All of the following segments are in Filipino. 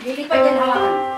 Lilipat yan hawakan.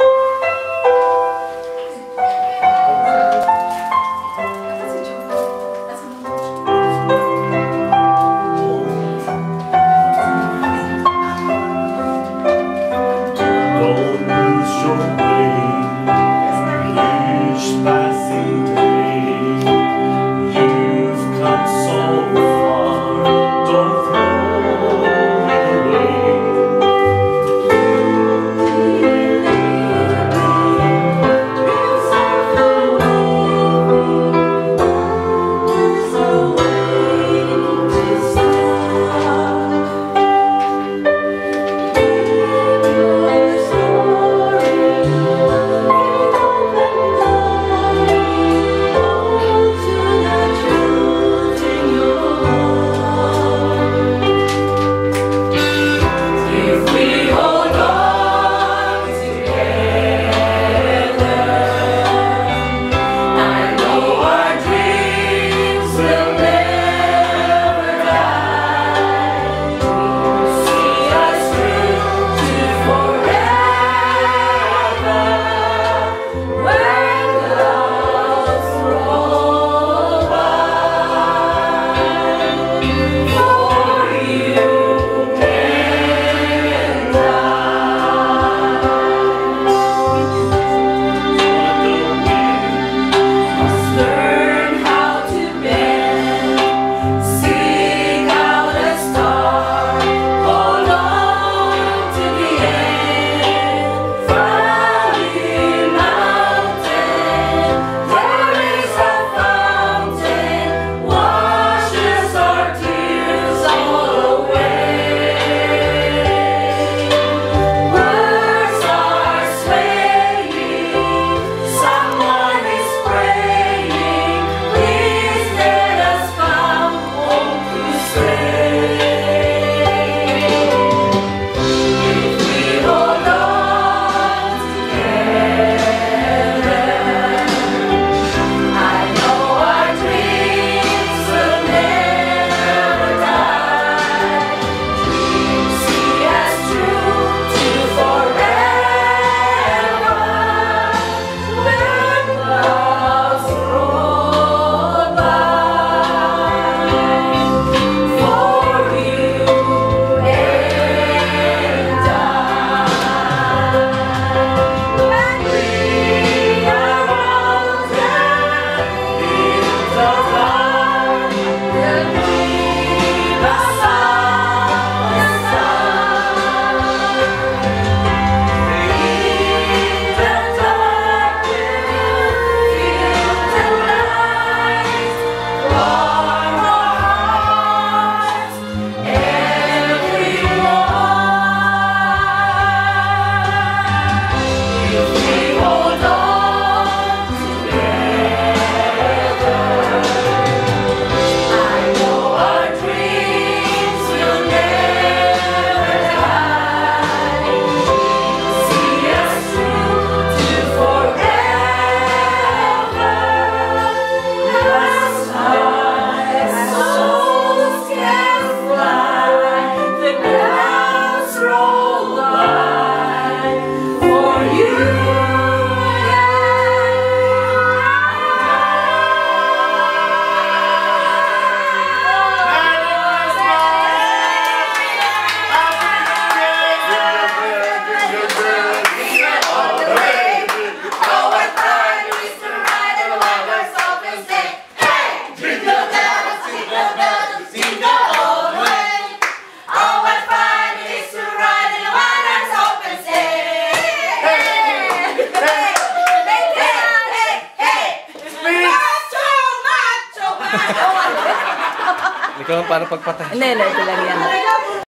Ikaw ang para pagpatay. Hindi, hindi. Ito lang yan.